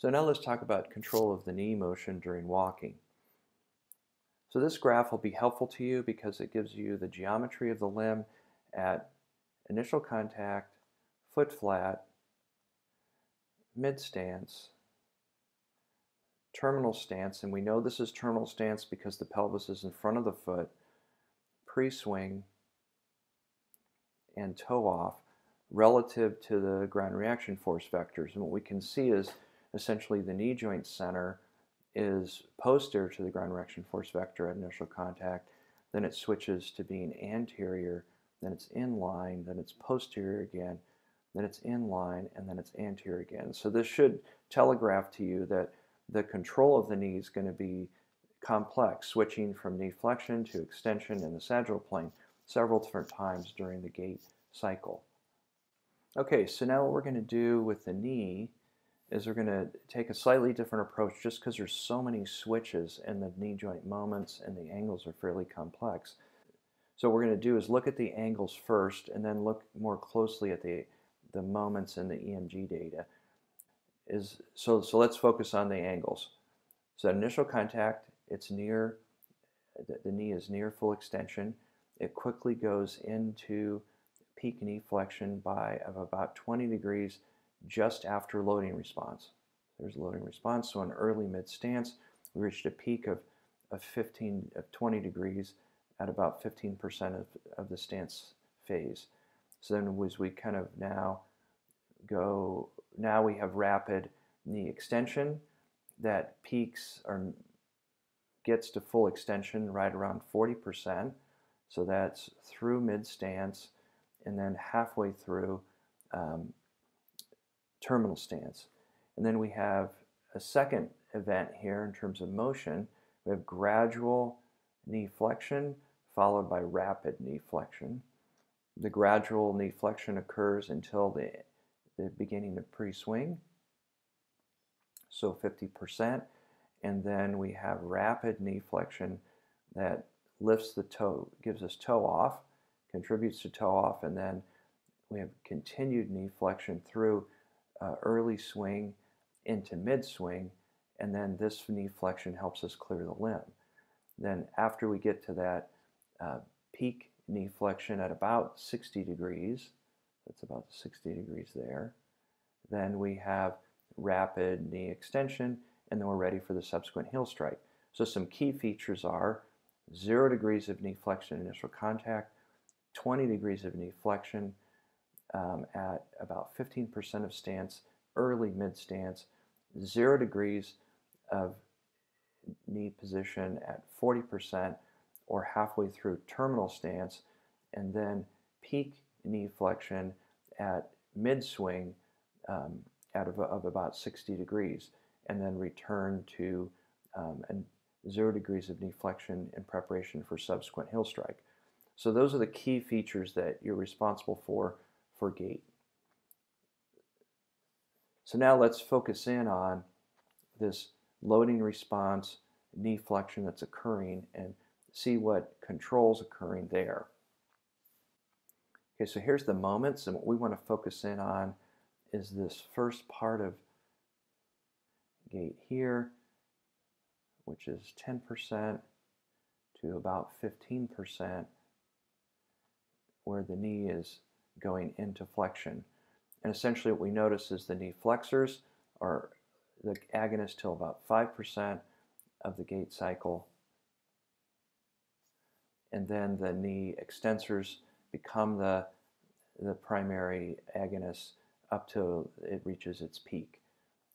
So now let's talk about control of the knee motion during walking. So this graph will be helpful to you because it gives you the geometry of the limb at initial contact, foot flat, mid stance, terminal stance, and we know this is terminal stance because the pelvis is in front of the foot, pre-swing, and toe off relative to the ground reaction force vectors. And what we can see is essentially the knee joint center is posterior to the ground reaction force vector at initial contact, then it switches to being anterior, then it's in line, then it's posterior again, then it's in line, and then it's anterior again. So this should telegraph to you that the control of the knee is going to be complex, switching from knee flexion to extension in the sagittal plane several different times during the gait cycle. Okay, so now what we're going to do with the knee is we're going to take a slightly different approach just because there's so many switches and the knee joint moments and the angles are fairly complex. So what we're going to do is look at the angles first and then look more closely at the, the moments in the EMG data. Is, so, so let's focus on the angles. So initial contact, it's near, the, the knee is near full extension. It quickly goes into peak knee flexion by of about 20 degrees just after loading response. There's loading response. So in early mid stance, we reached a peak of, of 15 of 20 degrees at about 15% of, of the stance phase. So then as we kind of now go, now we have rapid knee extension that peaks or gets to full extension right around 40%. So that's through mid stance and then halfway through um, terminal stance. And then we have a second event here in terms of motion. We have gradual knee flexion followed by rapid knee flexion. The gradual knee flexion occurs until the, the beginning of pre-swing, so 50%. And then we have rapid knee flexion that lifts the toe, gives us toe off, contributes to toe off, and then we have continued knee flexion through uh, early swing into mid swing, and then this knee flexion helps us clear the limb. Then after we get to that uh, peak knee flexion at about 60 degrees, that's about 60 degrees there, then we have rapid knee extension, and then we're ready for the subsequent heel strike. So some key features are 0 degrees of knee flexion initial contact, 20 degrees of knee flexion um, at about 15% of stance, early mid stance, 0 degrees of knee position at 40% or halfway through terminal stance, and then peak knee flexion at mid swing um, out of, of about 60 degrees, and then return to um, and zero degrees of knee flexion in preparation for subsequent heel strike. So those are the key features that you're responsible for for gait. So now let's focus in on this loading response knee flexion that's occurring and see what controls occurring there. Okay, so here's the moments and what we want to focus in on is this first part of gait here, which is 10% to about 15% where the knee is going into flexion. And essentially what we notice is the knee flexors are the agonist till about 5% of the gait cycle. And then the knee extensors become the, the primary agonist up till it reaches its peak.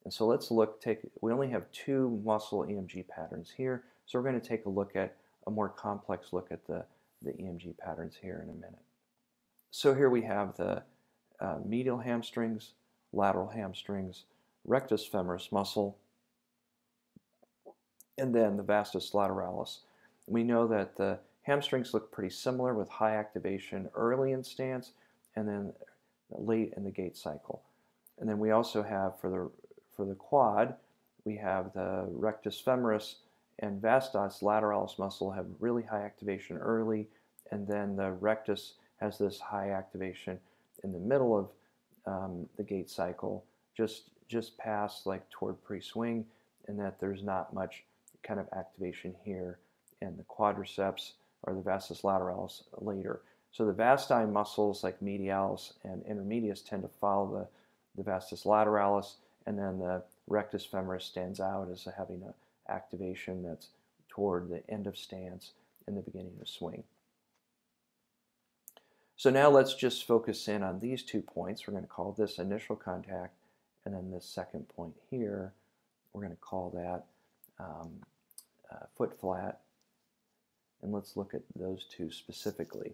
And so let's look, take, we only have two muscle EMG patterns here, so we're going to take a look at a more complex look at the, the EMG patterns here in a minute. So here we have the uh, medial hamstrings, lateral hamstrings, rectus femoris muscle, and then the vastus lateralis. We know that the hamstrings look pretty similar with high activation early in stance and then late in the gait cycle. And then we also have for the for the quad, we have the rectus femoris and vastus lateralis muscle have really high activation early, and then the rectus has this high activation in the middle of um, the gait cycle, just just past like toward pre-swing and that there's not much kind of activation here in the quadriceps or the vastus lateralis later. So the vasti muscles like medialis and intermedius tend to follow the, the vastus lateralis and then the rectus femoris stands out as having an activation that's toward the end of stance and the beginning of swing. So now let's just focus in on these two points. We're going to call this initial contact, and then this second point here, we're going to call that um, uh, foot flat. And let's look at those two specifically.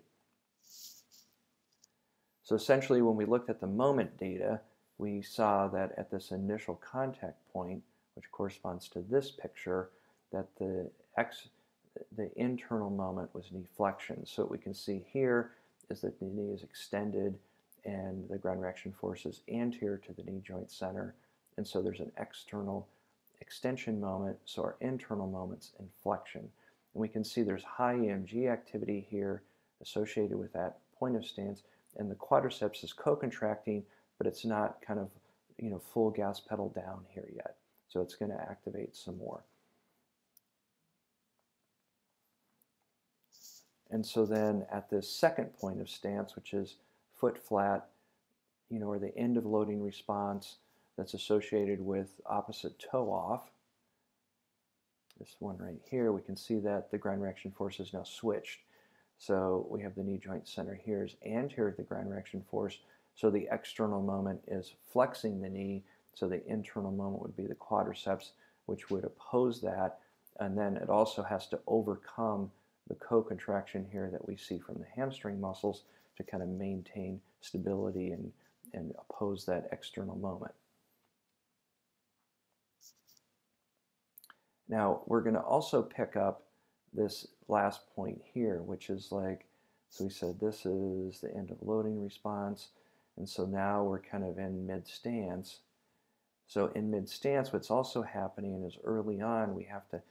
So essentially, when we looked at the moment data, we saw that at this initial contact point, which corresponds to this picture, that the X, the internal moment was knee flexion. So we can see here is that the knee is extended and the ground reaction force is anterior to the knee joint center. And so there's an external extension moment, so our internal moment's in flexion. And we can see there's high EMG activity here associated with that point of stance, and the quadriceps is co-contracting, but it's not kind of you know full gas pedal down here yet. So it's going to activate some more. And so then at this second point of stance, which is foot flat, you know, or the end of loading response that's associated with opposite toe off, this one right here, we can see that the ground reaction force is now switched. So we have the knee joint center here is anterior to the ground reaction force. So the external moment is flexing the knee. So the internal moment would be the quadriceps, which would oppose that. And then it also has to overcome the co-contraction here that we see from the hamstring muscles to kind of maintain stability and, and oppose that external moment. Now we're going to also pick up this last point here, which is like, so we said this is the end of loading response, and so now we're kind of in mid-stance. So in mid-stance, what's also happening is early on we have to,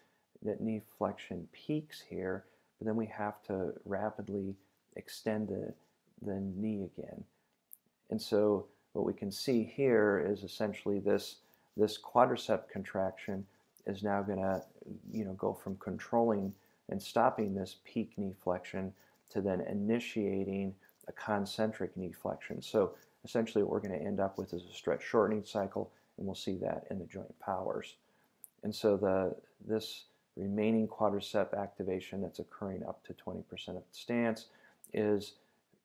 that knee flexion peaks here, but then we have to rapidly extend the, the knee again. And so what we can see here is essentially this, this quadricep contraction is now going to you know, go from controlling and stopping this peak knee flexion to then initiating a concentric knee flexion. So essentially what we're going to end up with is a stretch shortening cycle, and we'll see that in the joint powers. And so the, this remaining quadricep activation that's occurring up to 20% of the stance is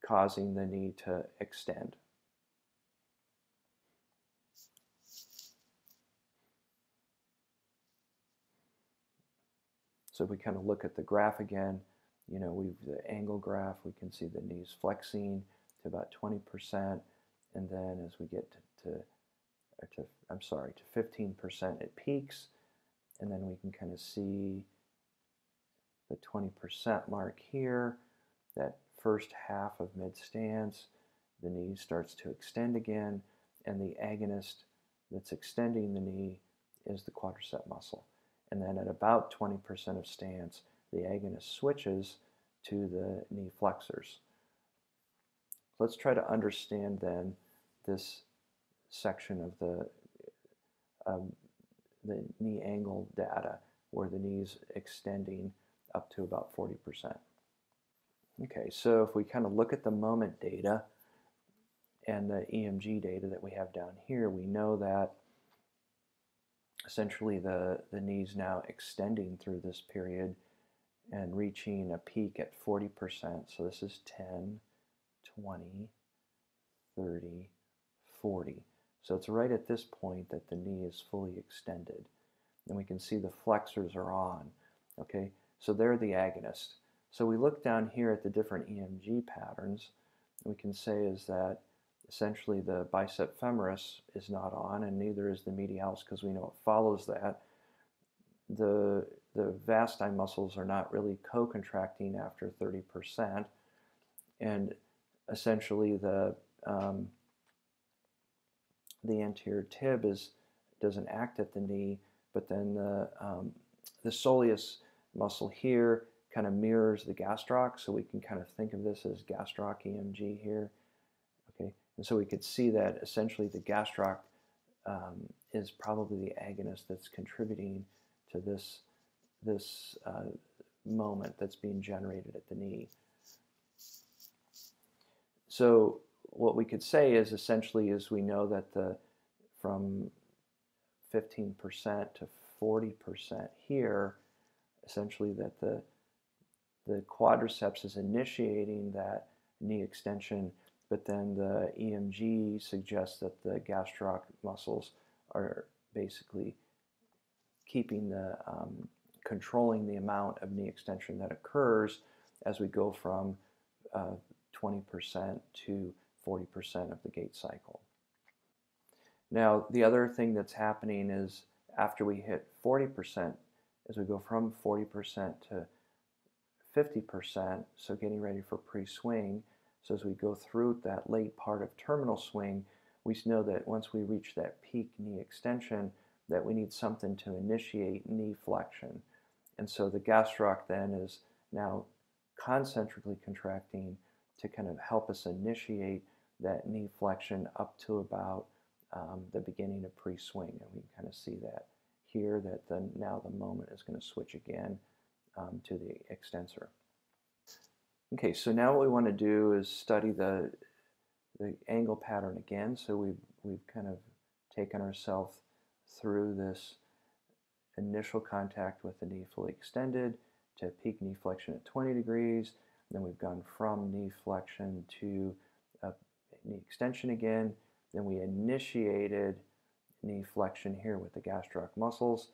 causing the knee to extend. So if we kind of look at the graph again, you know, we've the angle graph, we can see the knees flexing to about 20%, and then as we get to, to, to I'm sorry, to 15%, it peaks, and then we can kind of see the 20% mark here, that first half of mid-stance, the knee starts to extend again, and the agonist that's extending the knee is the quadricep muscle. And then at about 20% of stance, the agonist switches to the knee flexors. Let's try to understand then this section of the um, the knee angle data where the knee's extending up to about 40%. Okay, so if we kind of look at the moment data and the EMG data that we have down here, we know that essentially the, the knee's now extending through this period and reaching a peak at 40%. So this is 10, 20, 30, 40. So it's right at this point that the knee is fully extended. And we can see the flexors are on. Okay, so they're the agonist. So we look down here at the different EMG patterns, we can say is that essentially the bicep femoris is not on, and neither is the medialis because we know it follows that. The, the vasti muscles are not really co-contracting after 30%, and essentially the um, the anterior tib is doesn't act at the knee, but then the um, the soleus muscle here kind of mirrors the gastroc, so we can kind of think of this as gastroc EMG here. Okay, and so we could see that essentially the gastroc um, is probably the agonist that's contributing to this this uh, moment that's being generated at the knee. So what we could say is essentially is we know that the from 15% to 40% here, essentially that the the quadriceps is initiating that knee extension, but then the EMG suggests that the gastroc muscles are basically keeping the um, controlling the amount of knee extension that occurs as we go from uh, 20% to 40% of the gait cycle. Now, the other thing that's happening is after we hit 40%, as we go from 40% to 50%, so getting ready for pre-swing, so as we go through that late part of terminal swing, we know that once we reach that peak knee extension, that we need something to initiate knee flexion. And so the gastroc then is now concentrically contracting to kind of help us initiate that knee flexion up to about um, the beginning of pre-swing. And we can kind of see that here that the, now the moment is going to switch again um, to the extensor. Okay, so now what we want to do is study the, the angle pattern again. So we've, we've kind of taken ourselves through this initial contact with the knee fully extended to peak knee flexion at 20 degrees. Then we've gone from knee flexion to knee extension again. Then we initiated knee flexion here with the gastroc muscles.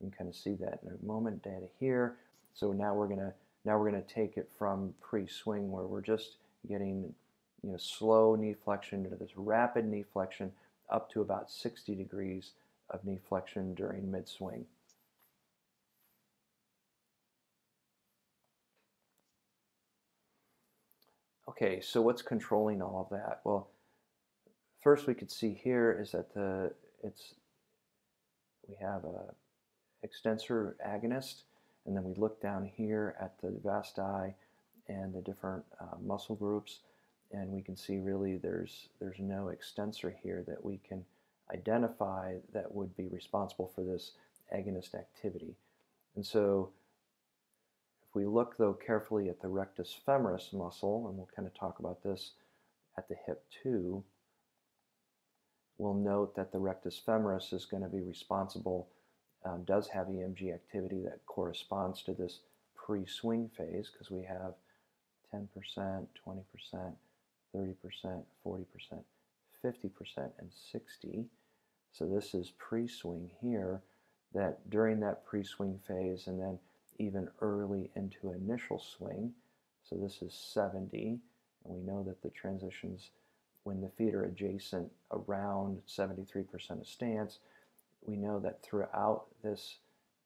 You can kind of see that in a moment, data here. So now we're gonna now we're gonna take it from pre-swing where we're just getting you know slow knee flexion to this rapid knee flexion up to about 60 degrees of knee flexion during mid-swing. Okay, so what's controlling all of that? Well, first we could see here is that the it's we have a extensor agonist, and then we look down here at the vasti and the different uh, muscle groups, and we can see really there's there's no extensor here that we can identify that would be responsible for this agonist activity. And so if we look though carefully at the rectus femoris muscle, and we'll kind of talk about this at the hip too, we'll note that the rectus femoris is going to be responsible, um, does have EMG activity that corresponds to this pre-swing phase because we have 10%, 20%, 30%, 40%, 50%, and 60. So this is pre-swing here, that during that pre-swing phase and then even early into initial swing, so this is 70, and we know that the transitions when the feet are adjacent around 73% of stance, we know that throughout this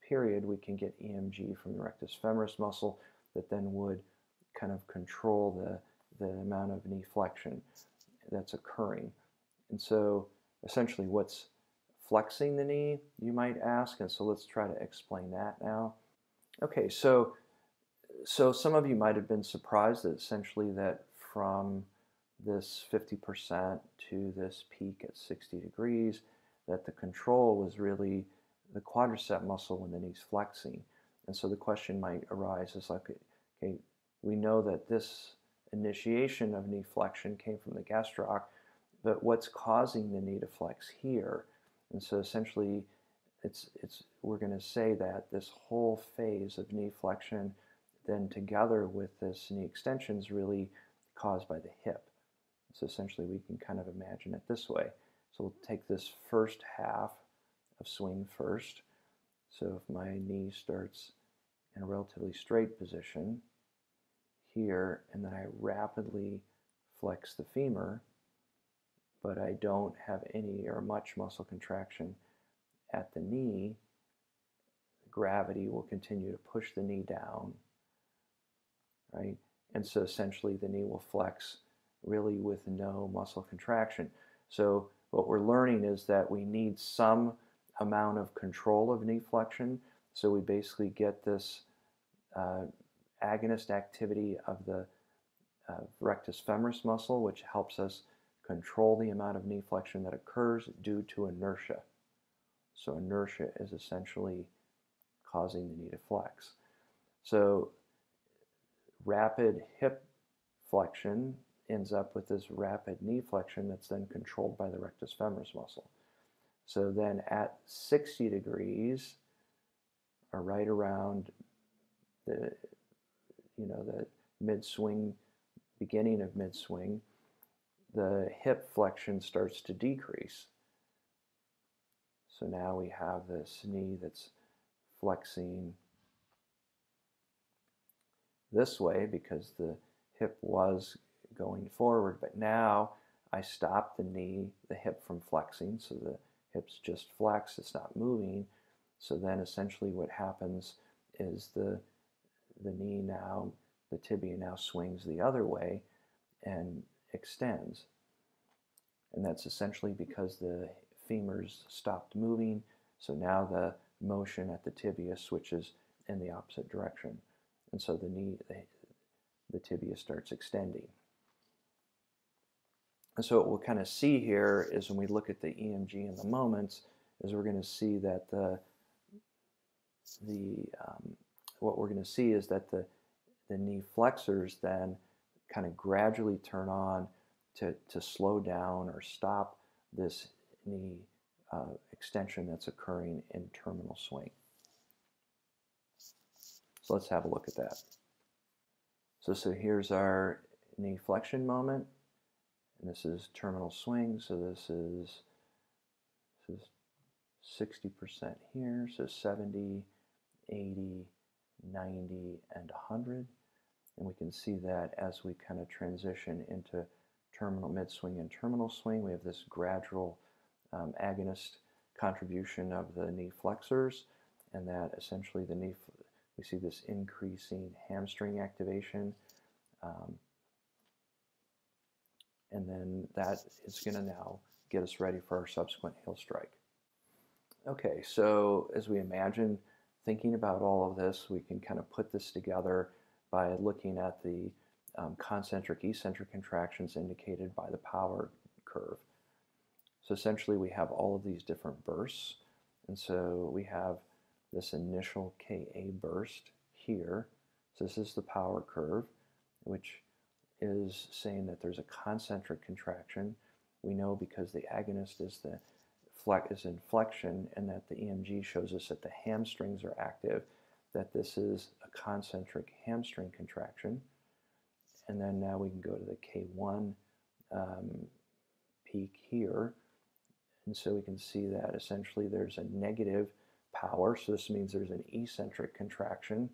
period we can get EMG from the rectus femoris muscle that then would kind of control the, the amount of knee flexion that's occurring. And so essentially what's flexing the knee, you might ask, and so let's try to explain that now. Okay, so so some of you might have been surprised that essentially that from this 50% to this peak at 60 degrees, that the control was really the quadricep muscle when the knee's flexing. And so the question might arise is like, okay, we know that this initiation of knee flexion came from the gastroc, but what's causing the knee to flex here? And so essentially, it's, it's, we're going to say that this whole phase of knee flexion, then together with this knee extension, is really caused by the hip. So essentially we can kind of imagine it this way. So we'll take this first half of swing first. So if my knee starts in a relatively straight position here, and then I rapidly flex the femur, but I don't have any or much muscle contraction at the knee, gravity will continue to push the knee down, right? And so essentially the knee will flex really with no muscle contraction. So what we're learning is that we need some amount of control of knee flexion. So we basically get this uh, agonist activity of the uh, rectus femoris muscle, which helps us control the amount of knee flexion that occurs due to inertia. So inertia is essentially causing the knee to flex. So rapid hip flexion ends up with this rapid knee flexion that's then controlled by the rectus femoris muscle. So then at 60 degrees, or right around the, you know, the mid swing, beginning of mid swing, the hip flexion starts to decrease. So now we have this knee that's flexing this way because the hip was going forward, but now I stop the knee, the hip from flexing, so the hip's just flex, it's not moving. So then essentially what happens is the, the knee now, the tibia now swings the other way and extends. And that's essentially because the femurs stopped moving, so now the motion at the tibia switches in the opposite direction. And so the knee, the, the tibia starts extending. And so what we'll kind of see here is when we look at the EMG and the moments, is we're going to see that the, the um, what we're going to see is that the, the knee flexors then kind of gradually turn on to, to slow down or stop this knee uh, extension that's occurring in terminal swing. So let's have a look at that. So, so here's our knee flexion moment. And this is terminal swing. So this is, this is 60% here. So 70, 80, 90, and 100. And we can see that as we kind of transition into terminal mid-swing and terminal swing, we have this gradual um, agonist contribution of the knee flexors, and that essentially the knee, we see this increasing hamstring activation. Um, and then that is going to now get us ready for our subsequent heel strike. Okay, so as we imagine thinking about all of this, we can kind of put this together by looking at the um, concentric eccentric contractions indicated by the power curve. So essentially we have all of these different bursts. And so we have this initial Ka burst here. So this is the power curve, which is saying that there's a concentric contraction. We know because the agonist is the is in flexion and that the EMG shows us that the hamstrings are active, that this is a concentric hamstring contraction. And then now we can go to the K1 um, peak here. And so we can see that essentially there's a negative power. So this means there's an eccentric contraction.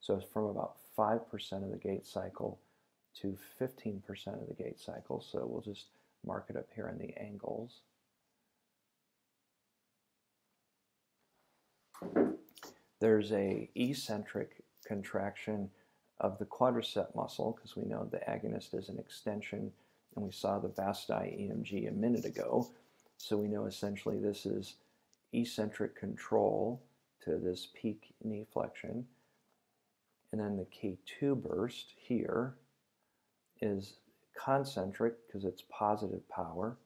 So it's from about 5% of the gait cycle to 15% of the gait cycle. So we'll just mark it up here in the angles. There's a eccentric contraction of the quadricep muscle because we know the agonist is an extension and we saw the vasti EMG a minute ago. So we know essentially this is eccentric control to this peak knee flexion. And then the K2 burst here is concentric because it's positive power.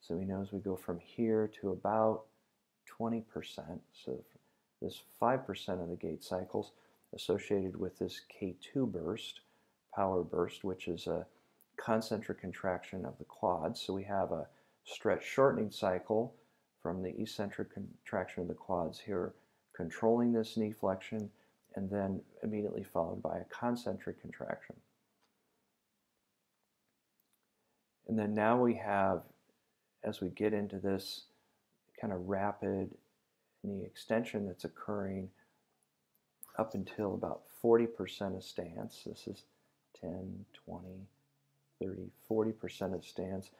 So we know as we go from here to about 20%, so this 5% of the gait cycles associated with this K2 burst, power burst, which is a concentric contraction of the quads. So we have a stretch shortening cycle from the eccentric contraction of the quads here, controlling this knee flexion, and then immediately followed by a concentric contraction. And then now we have, as we get into this kind of rapid knee extension that's occurring up until about 40% of stance. This is 10, 20, 30, 40% of stance.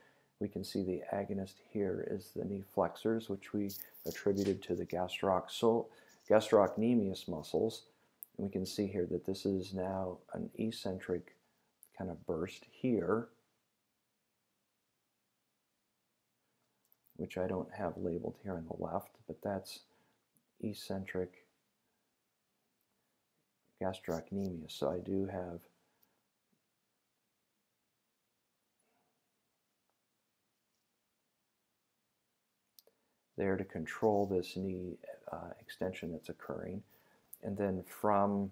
We can see the agonist here is the knee flexors, which we attributed to the gastrocnemius muscles. And we can see here that this is now an eccentric kind of burst here which I don't have labeled here on the left, but that's eccentric gastrocnemius. So I do have there to control this knee uh, extension that's occurring. And then from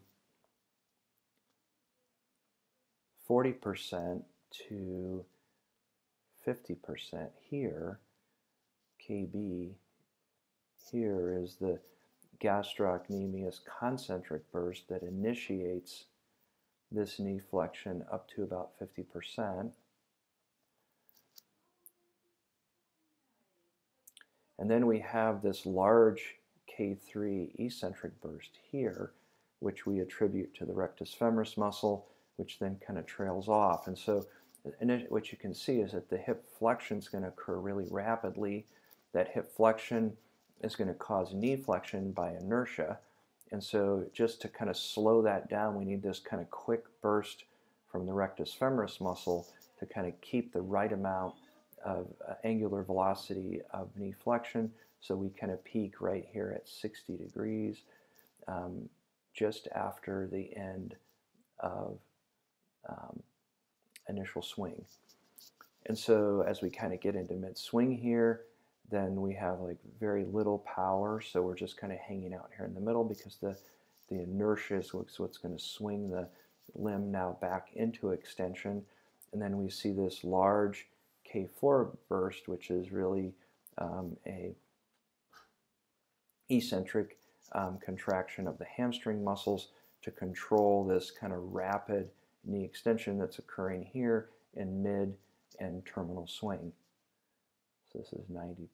40% to 50% here, KB, here is the gastrocnemius concentric burst that initiates this knee flexion up to about 50%. And then we have this large K3 eccentric burst here, which we attribute to the rectus femoris muscle, which then kind of trails off. And so and what you can see is that the hip flexion is going to occur really rapidly. That hip flexion is going to cause knee flexion by inertia. And so just to kind of slow that down, we need this kind of quick burst from the rectus femoris muscle to kind of keep the right amount of uh, angular velocity of knee flexion. So we kind of peak right here at 60 degrees um, just after the end of um, initial swing. And so as we kind of get into mid swing here, then we have like very little power. So we're just kind of hanging out here in the middle because the, the inertia is what's, what's going to swing the limb now back into extension. And then we see this large K4 burst, which is really um, a eccentric um, contraction of the hamstring muscles to control this kind of rapid knee extension that's occurring here in mid and terminal swing. So this is 90%.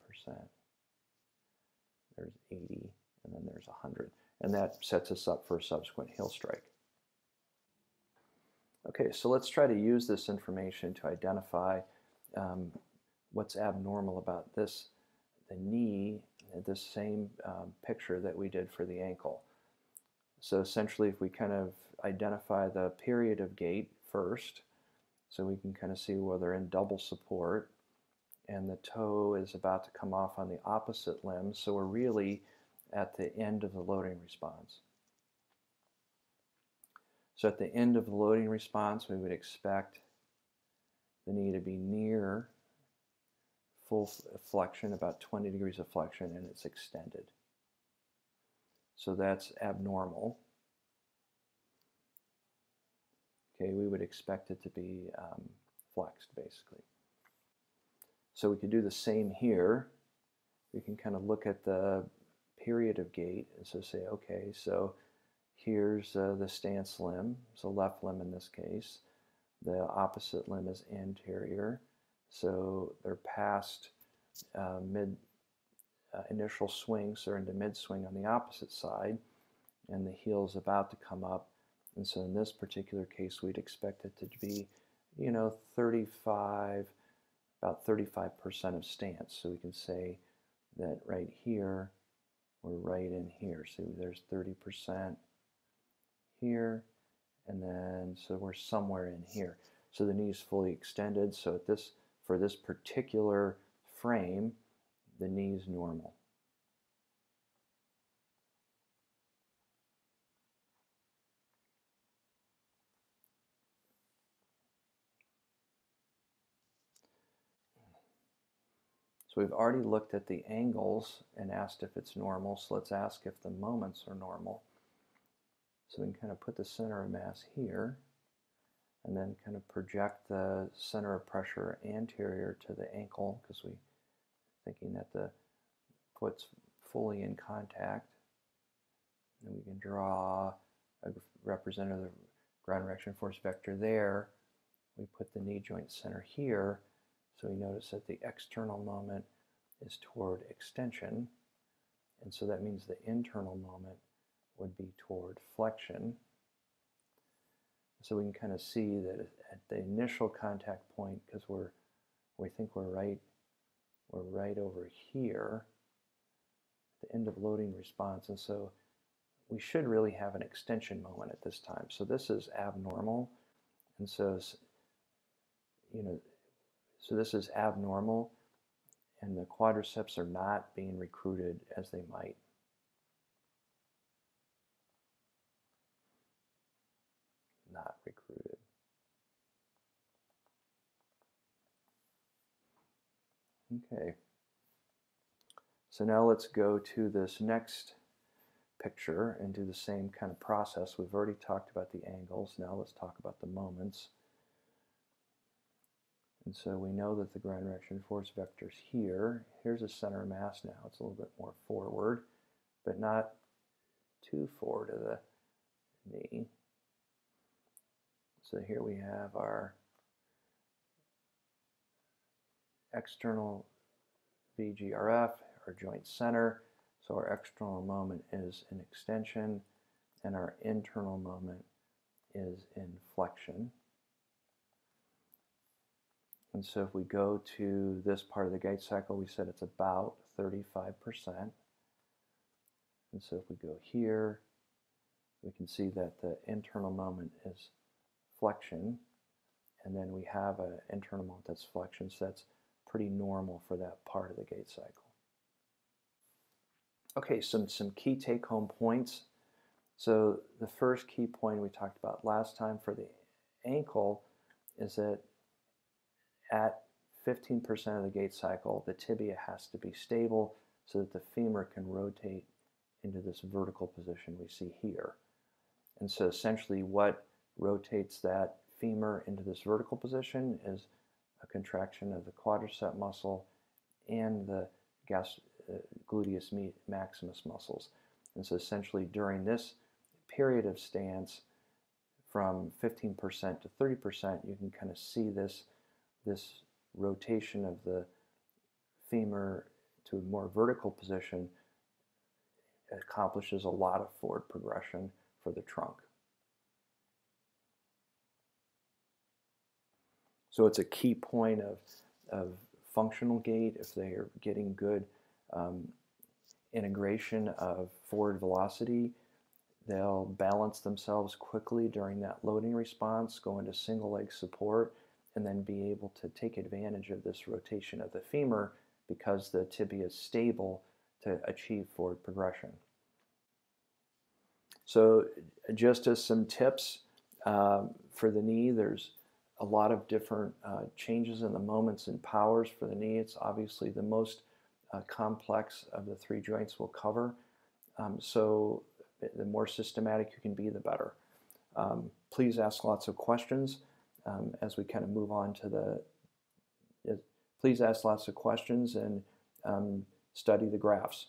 There's 80, and then there's 100. And that sets us up for a subsequent heel strike. Okay, so let's try to use this information to identify um, what's abnormal about this, the knee, this same um, picture that we did for the ankle. So essentially, if we kind of identify the period of gait first, so we can kind of see whether in double support, and the toe is about to come off on the opposite limb, so we're really at the end of the loading response. So at the end of the loading response, we would expect the knee to be near full flexion, about 20 degrees of flexion, and it's extended. So that's abnormal. Okay, we would expect it to be um, flexed basically. So we could do the same here. We can kind of look at the period of gait and so say, okay, so here's uh, the stance limb, so left limb in this case. The opposite limb is anterior, so they're past uh, mid uh, initial swing, so they're into mid swing on the opposite side, and the heel is about to come up. And so in this particular case, we'd expect it to be, you know, 35, about 35% of stance. So we can say that right here, we're right in here. So there's 30% here, and then so we're somewhere in here. So the knee is fully extended. So at this, for this particular frame, the knee is normal. So we've already looked at the angles and asked if it's normal. So let's ask if the moments are normal. So we can kind of put the center of mass here and then kind of project the center of pressure anterior to the ankle because we thinking that the foot's fully in contact. And we can draw a representative ground reaction force vector there. We put the knee joint center here. So we notice that the external moment is toward extension. And so that means the internal moment would be toward flexion. So we can kind of see that at the initial contact point, because we're we think we're right we're right over here, at the end of loading response. And so we should really have an extension moment at this time. So this is abnormal. And so, you know, so this is abnormal and the quadriceps are not being recruited as they might. Not recruited. Okay. So now let's go to this next picture and do the same kind of process. We've already talked about the angles. Now let's talk about the moments. And so we know that the ground reaction force vector is here. Here's a center of mass now. It's a little bit more forward, but not too forward of the knee. So here we have our external VGRF, our joint center. So our external moment is an extension, and our internal moment is in flexion. And so if we go to this part of the gait cycle, we said it's about 35%. And so if we go here, we can see that the internal moment is flexion, and then we have an internal moment that's flexion, so that's pretty normal for that part of the gait cycle. Okay, some, some key take-home points. So the first key point we talked about last time for the ankle is that at 15% of the gait cycle, the tibia has to be stable so that the femur can rotate into this vertical position we see here. And so essentially what rotates that femur into this vertical position is a contraction of the quadricep muscle and the gas, uh, gluteus maximus muscles. And so essentially during this period of stance from 15% to 30%, you can kind of see this, this rotation of the femur to a more vertical position accomplishes a lot of forward progression for the trunk. So it's a key point of, of functional gait if they are getting good um, integration of forward velocity. They'll balance themselves quickly during that loading response, go into single leg support, and then be able to take advantage of this rotation of the femur because the tibia is stable to achieve forward progression. So just as some tips uh, for the knee, there's a lot of different uh, changes in the moments and powers for the knee. It's obviously the most uh, complex of the three joints we'll cover. Um, so the more systematic you can be, the better. Um, please ask lots of questions um, as we kind of move on to the. Please ask lots of questions and um, study the graphs.